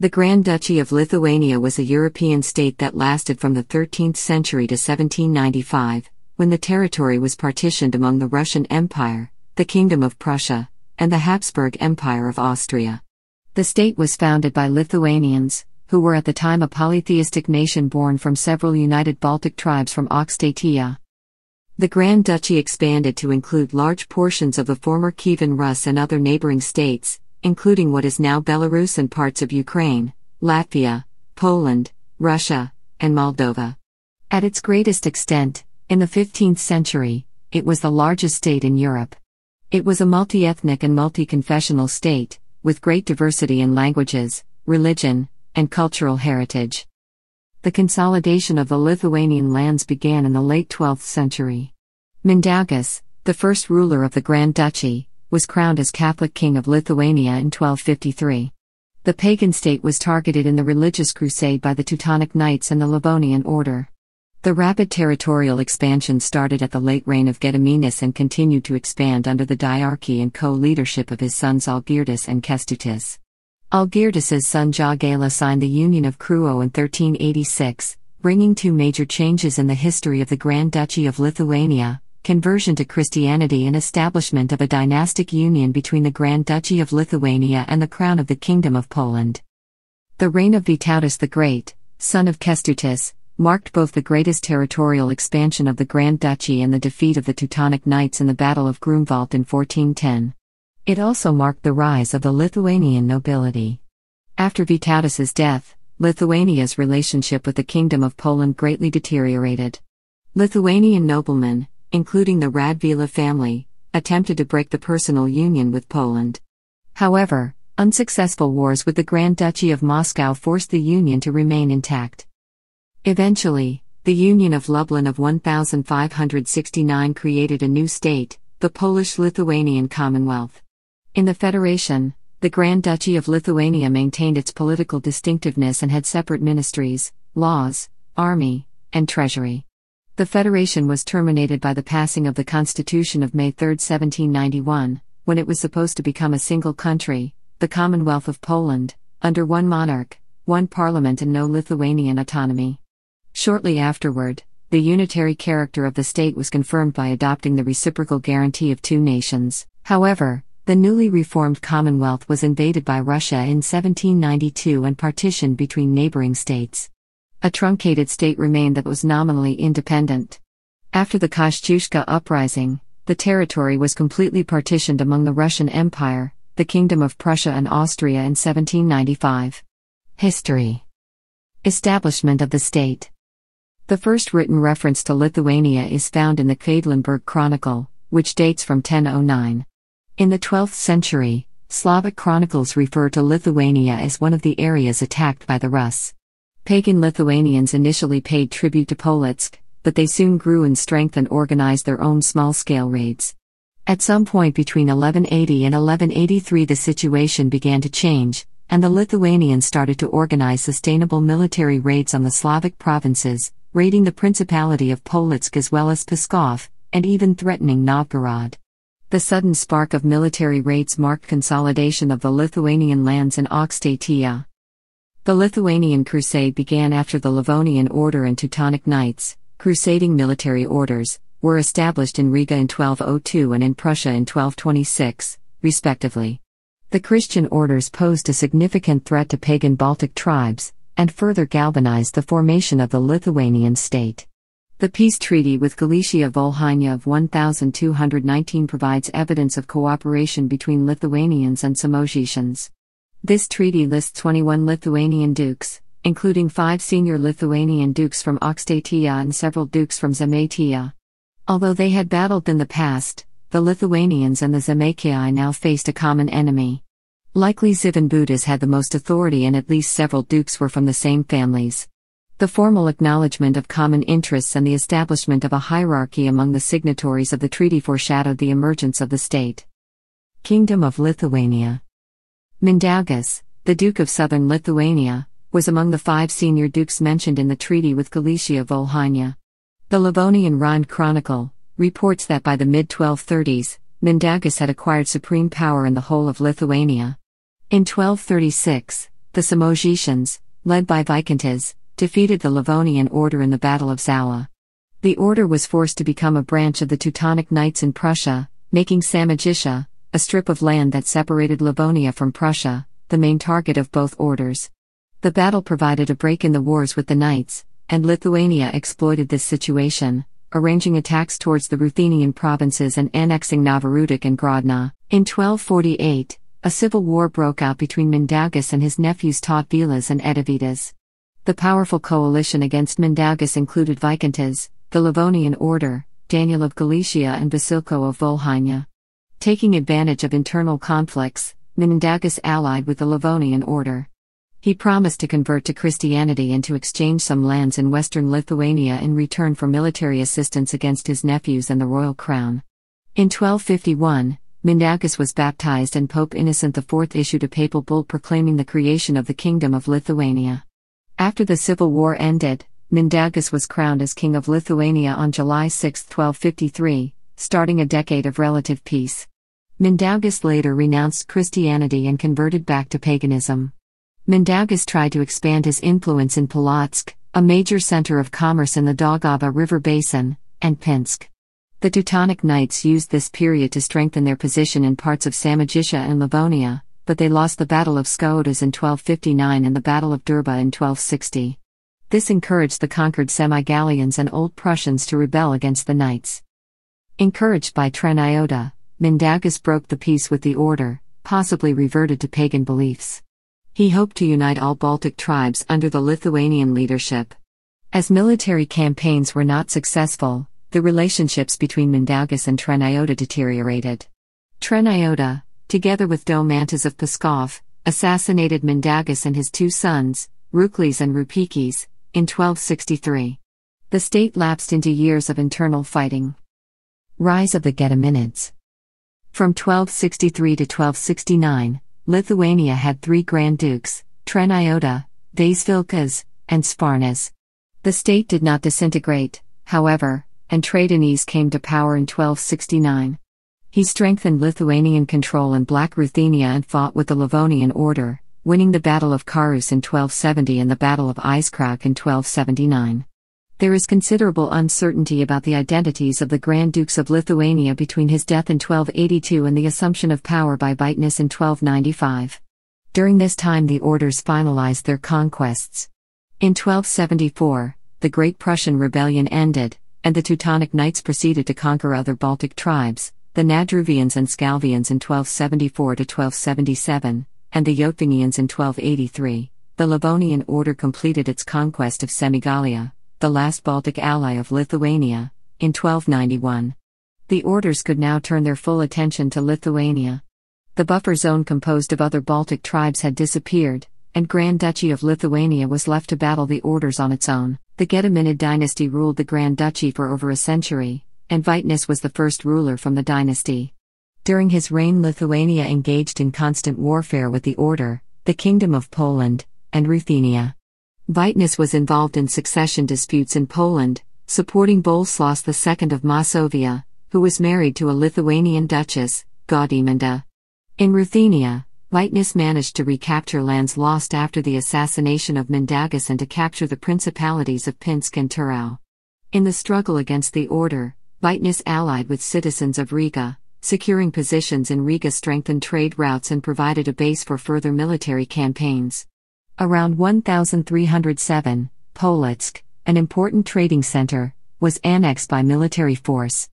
The Grand Duchy of Lithuania was a European state that lasted from the 13th century to 1795, when the territory was partitioned among the Russian Empire, the Kingdom of Prussia, and the Habsburg Empire of Austria. The state was founded by Lithuanians, who were at the time a polytheistic nation born from several united Baltic tribes from Aukštaitija. The Grand Duchy expanded to include large portions of the former Kievan Rus and other neighboring states, including what is now Belarus and parts of Ukraine, Latvia, Poland, Russia, and Moldova. At its greatest extent, in the 15th century, it was the largest state in Europe. It was a multi ethnic and multi confessional state, with great diversity in languages, religion, and cultural heritage. The consolidation of the Lithuanian lands began in the late 12th century. Mindaugas, the first ruler of the Grand Duchy, was crowned as Catholic King of Lithuania in 1253. The pagan state was targeted in the religious crusade by the Teutonic Knights and the Livonian Order. The rapid territorial expansion started at the late reign of Gediminas and continued to expand under the diarchy and co leadership of his sons Algirdas and Kestutis. Algirdas's son Jogaila signed the Union of Krewo in 1386, bringing two major changes in the history of the Grand Duchy of Lithuania conversion to Christianity and establishment of a dynastic union between the Grand Duchy of Lithuania and the Crown of the Kingdom of Poland. The reign of Vytautas the Great, son of Kestutis, marked both the greatest territorial expansion of the Grand Duchy and the defeat of the Teutonic Knights in the Battle of Grunwald in 1410. It also marked the rise of the Lithuanian nobility. After Vytautas's death, Lithuania's relationship with the Kingdom of Poland greatly deteriorated. Lithuanian noblemen, including the Radvila family, attempted to break the personal union with Poland. However, unsuccessful wars with the Grand Duchy of Moscow forced the union to remain intact. Eventually, the Union of Lublin of 1569 created a new state, the Polish Lithuanian Commonwealth. In the Federation, the Grand Duchy of Lithuania maintained its political distinctiveness and had separate ministries, laws, army, and treasury. The Federation was terminated by the passing of the Constitution of May 3, 1791, when it was supposed to become a single country, the Commonwealth of Poland, under one monarch, one parliament, and no Lithuanian autonomy. Shortly afterward, the unitary character of the state was confirmed by adopting the reciprocal guarantee of two nations. However, the newly reformed Commonwealth was invaded by Russia in 1792 and partitioned between neighboring states a truncated state remained that was nominally independent. After the Kościuszko uprising, the territory was completely partitioned among the Russian Empire, the Kingdom of Prussia and Austria in 1795. History Establishment of the state. The first written reference to Lithuania is found in the Quedlinburg Chronicle, which dates from 1009. In the 12th century, Slavic chronicles refer to Lithuania as one of the areas attacked by the Rus. Pagan Lithuanians initially paid tribute to Polotsk, but they soon grew in strength and organized their own small scale raids. At some point between 1180 and 1183, the situation began to change, and the Lithuanians started to organize sustainable military raids on the Slavic provinces, raiding the Principality of Polotsk as well as Pskov, and even threatening Novgorod. The sudden spark of military raids marked consolidation of the Lithuanian lands in Aukštaitija. The Lithuanian Crusade began after the Livonian Order and Teutonic Knights, crusading military orders, were established in Riga in 1202 and in Prussia in 1226, respectively. The Christian orders posed a significant threat to pagan Baltic tribes, and further galvanized the formation of the Lithuanian state. The peace treaty with Galicia Volhynia of 1219 provides evidence of cooperation between Lithuanians and Samogitians. This treaty lists 21 Lithuanian dukes, including five senior Lithuanian dukes from Aukštaitija and several dukes from Žemaitija. Although they had battled in the past, the Lithuanians and the Žemaitijai now faced a common enemy. Likely Živinbudas had the most authority and at least several dukes were from the same families. The formal acknowledgement of common interests and the establishment of a hierarchy among the signatories of the treaty foreshadowed the emergence of the state. Kingdom of Lithuania Mindaugas, the Duke of Southern Lithuania, was among the five senior dukes mentioned in the treaty with Galicia Volhynia. The Livonian Rhymed Chronicle reports that by the mid 1230s, Mindaugas had acquired supreme power in the whole of Lithuania. In 1236, the Samogitians, led by Vykintas, defeated the Livonian order in the Battle of Saule. The order was forced to become a branch of the Teutonic Knights in Prussia, making Samogitia, a strip of land that separated Livonia from Prussia, the main target of both orders. The battle provided a break in the wars with the Knights, and Lithuania exploited this situation, arranging attacks towards the Ruthenian provinces and annexing Novorossiysk and Grodno. In 1248, a civil war broke out between Mindaugas and his nephews Tautvilas and Edivydas. The powerful coalition against Mindaugas included Vykintas, the Livonian order, Daniel of Galicia and Vasilko of Volhynia. Taking advantage of internal conflicts, Mindaugas allied with the Livonian order. He promised to convert to Christianity and to exchange some lands in western Lithuania in return for military assistance against his nephews and the royal crown. In 1251, Mindaugas was baptized and Pope Innocent IV issued a papal bull proclaiming the creation of the Kingdom of Lithuania. After the civil war ended, Mindaugas was crowned as King of Lithuania on July 6, 1253, starting a decade of relative peace. Mindaugas later renounced Christianity and converted back to paganism. Mindaugas tried to expand his influence in Polotsk, a major center of commerce in the Daugava River basin, and Pinsk. The Teutonic Knights used this period to strengthen their position in parts of Samogitia and Livonia, but they lost the Battle of Skuodas in 1259 and the Battle of Durbe in 1260. This encouraged the conquered Semigallians and Old Prussians to rebel against the Knights. Encouraged by Treniota, Mindaugas broke the peace with the order, possibly reverted to pagan beliefs. He hoped to unite all Baltic tribes under the Lithuanian leadership. As military campaigns were not successful, the relationships between Mindaugas and Treniota deteriorated. Treniota, together with Domantas of Pskov, assassinated Mindaugas and his two sons, Rukles and Repeikis, in 1263. The state lapsed into years of internal fighting. Rise of the Gediminids. From 1263 to 1269, Lithuania had three Grand Dukes, Treniota, Vaisvilkas, and Sparnas. The state did not disintegrate, however, and Traidenis came to power in 1269. He strengthened Lithuanian control in Black Ruthenia and fought with the Livonian order, winning the Battle of Karuse in 1270 and the Battle of Aizkrauk in 1279. There is considerable uncertainty about the identities of the Grand Dukes of Lithuania between his death in 1282 and the assumption of power by Vytenis in 1295. During this time, the orders finalized their conquests. In 1274, the Great Prussian Rebellion ended, and the Teutonic Knights proceeded to conquer other Baltic tribes, the Nadruvians and Scalvians in 1274 to 1277, and the Jotvingians in 1283. The Livonian order completed its conquest of Semigallia, the last Baltic ally of Lithuania, in 1291. The orders could now turn their full attention to Lithuania. The buffer zone composed of other Baltic tribes had disappeared, and Grand Duchy of Lithuania was left to battle the orders on its own. The Gediminid dynasty ruled the Grand Duchy for over a century, and Vytenis was the first ruler from the dynasty. During his reign, Lithuania engaged in constant warfare with the Order, the Kingdom of Poland, and Ruthenia. Vytenis was involved in succession disputes in Poland, supporting Boleslaus II of Masovia, who was married to a Lithuanian duchess, Gaudimunda. In Ruthenia, Vytenis managed to recapture lands lost after the assassination of Mindaugas and to capture the principalities of Pinsk and Turau. In the struggle against the order, Vytenis allied with citizens of Riga, securing positions in Riga strengthened trade routes and provided a base for further military campaigns. Around 1307, Polotsk, an important trading center, was annexed by military force.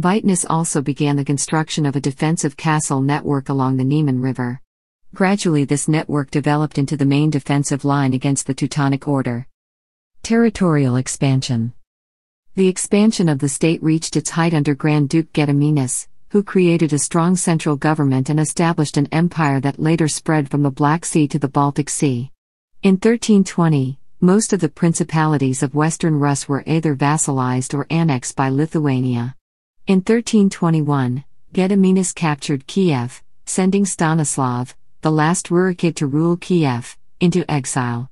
Vytenis also began the construction of a defensive castle network along the Niemen River. Gradually, this network developed into the main defensive line against the Teutonic Order. Territorial expansion. The expansion of the state reached its height under Grand Duke Gediminas, who created a strong central government and established an empire that later spread from the Black Sea to the Baltic Sea. In 1320, most of the principalities of Western Rus were either vassalized or annexed by Lithuania. In 1321, Gediminas captured Kiev, sending Stanislav, the last Rurikid to rule Kiev, into exile.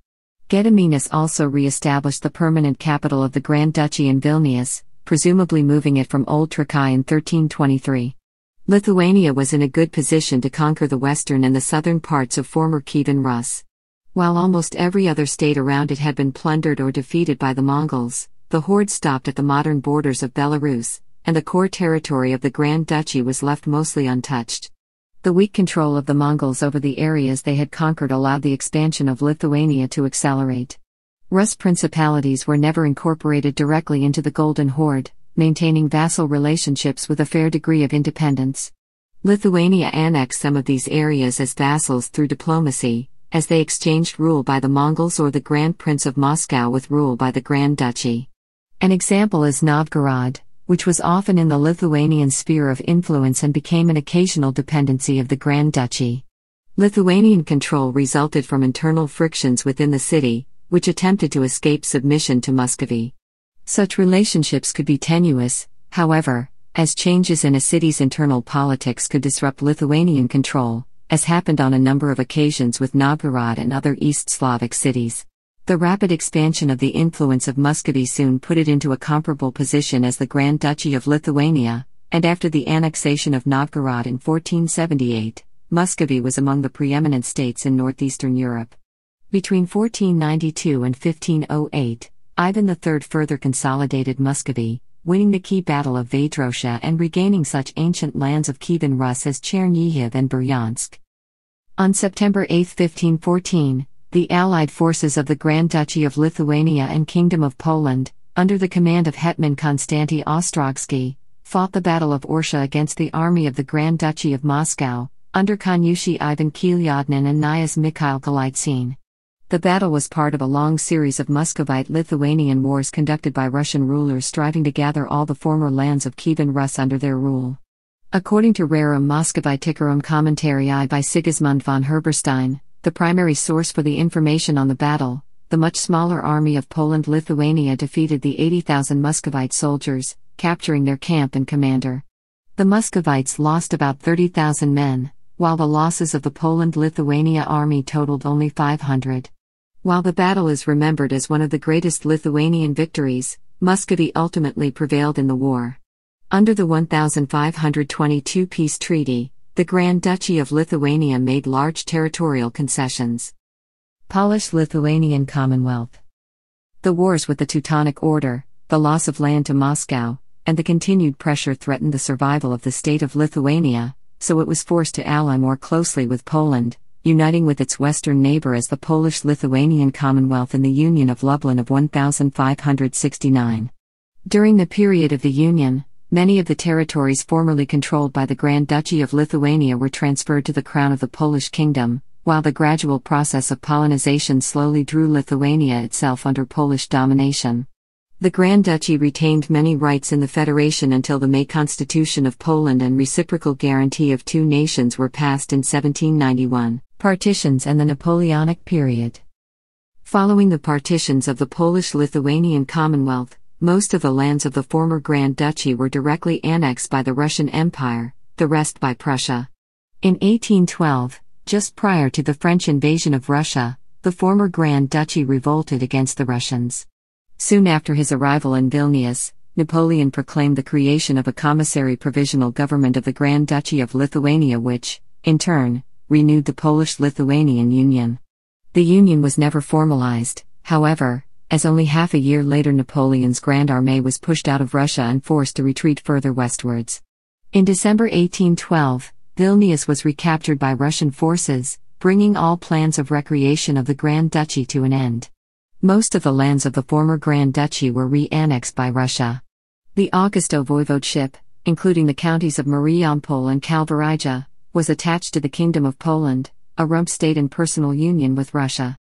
Gediminas also re established the permanent capital of the Grand Duchy in Vilnius, presumably moving it from Old Trakai in 1323. Lithuania was in a good position to conquer the western and the southern parts of former Kievan Rus. While almost every other state around it had been plundered or defeated by the Mongols, the horde stopped at the modern borders of Belarus, and the core territory of the Grand Duchy was left mostly untouched. The weak control of the Mongols over the areas they had conquered allowed the expansion of Lithuania to accelerate. Rus principalities were never incorporated directly into the Golden Horde, maintaining vassal relationships with a fair degree of independence. Lithuania annexed some of these areas as vassals through diplomacy, as they exchanged rule by the Mongols or the Grand Prince of Moscow with rule by the Grand Duchy. An example is Novgorod, which was often in the Lithuanian sphere of influence and became an occasional dependency of the Grand Duchy. Lithuanian control resulted from internal frictions within the city, which attempted to escape submission to Muscovy. Such relationships could be tenuous, however, as changes in a city's internal politics could disrupt Lithuanian control, as happened on a number of occasions with Novgorod and other East Slavic cities. The rapid expansion of the influence of Muscovy soon put it into a comparable position as the Grand Duchy of Lithuania, and after the annexation of Novgorod in 1478, Muscovy was among the preeminent states in northeastern Europe. Between 1492 and 1508, Ivan III further consolidated Muscovy, winning the key battle of Vedrosha and regaining such ancient lands of Kievan Rus as Chernihiv and Bryansk. On September 8, 1514, the allied forces of the Grand Duchy of Lithuania and Kingdom of Poland, under the command of Hetman Konstanty Ostrogski, fought the Battle of Orsha against the army of the Grand Duchy of Moscow, under Konyushi Ivan Chelyadnin and Knyaz Mikhail Golitsyn. The battle was part of a long series of Muscovite Lithuanian wars conducted by Russian rulers striving to gather all the former lands of Kievan Rus under their rule. According to Rerum Moscoviticarum Commentarii by Sigismund von Herberstein, the primary source for the information on the battle, the much smaller army of Poland Lithuania defeated the 80,000 Muscovite soldiers, capturing their camp and commander. The Muscovites lost about 30,000 men, while the losses of the Poland Lithuania army totaled only 500. While the battle is remembered as one of the greatest Lithuanian victories, Muscovy ultimately prevailed in the war. Under the 1522 peace treaty, the Grand Duchy of Lithuania made large territorial concessions. Polish Lithuanian Commonwealth. The wars with the Teutonic Order, the loss of land to Moscow, and the continued pressure threatened the survival of the state of Lithuania, so it was forced to ally more closely with Poland, uniting with its western neighbor as the Polish Lithuanian Commonwealth in the Union of Lublin of 1569. During the period of the Union, many of the territories formerly controlled by the Grand Duchy of Lithuania were transferred to the Crown of the Polish Kingdom, while the gradual process of Polonization slowly drew Lithuania itself under Polish domination. The Grand Duchy retained many rights in the Federation until the May Constitution of Poland and reciprocal guarantee of two nations were passed in 1791 partitions and the Napoleonic period. Following the partitions of the Polish Lithuanian Commonwealth, most of the lands of the former Grand Duchy were directly annexed by the Russian Empire, the rest by Prussia. In 1812, just prior to the French invasion of Russia, the former Grand Duchy revolted against the Russians. Soon after his arrival in Vilnius, Napoleon proclaimed the creation of a commissary provisional government of the Grand Duchy of Lithuania, which, in turn, renewed the Polish Lithuanian Union. The union was never formalized, however, as only half a year later Napoleon's Grand Armée was pushed out of Russia and forced to retreat further westwards. In December 1812, Vilnius was recaptured by Russian forces, bringing all plans of recreation of the Grand Duchy to an end. Most of the lands of the former Grand Duchy were re annexed by Russia. The Augusto voivodeship, including the counties of Mariampol and Kalvarija, was attached to the Kingdom of Poland, a rump state in personal union with Russia.